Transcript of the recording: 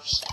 hours.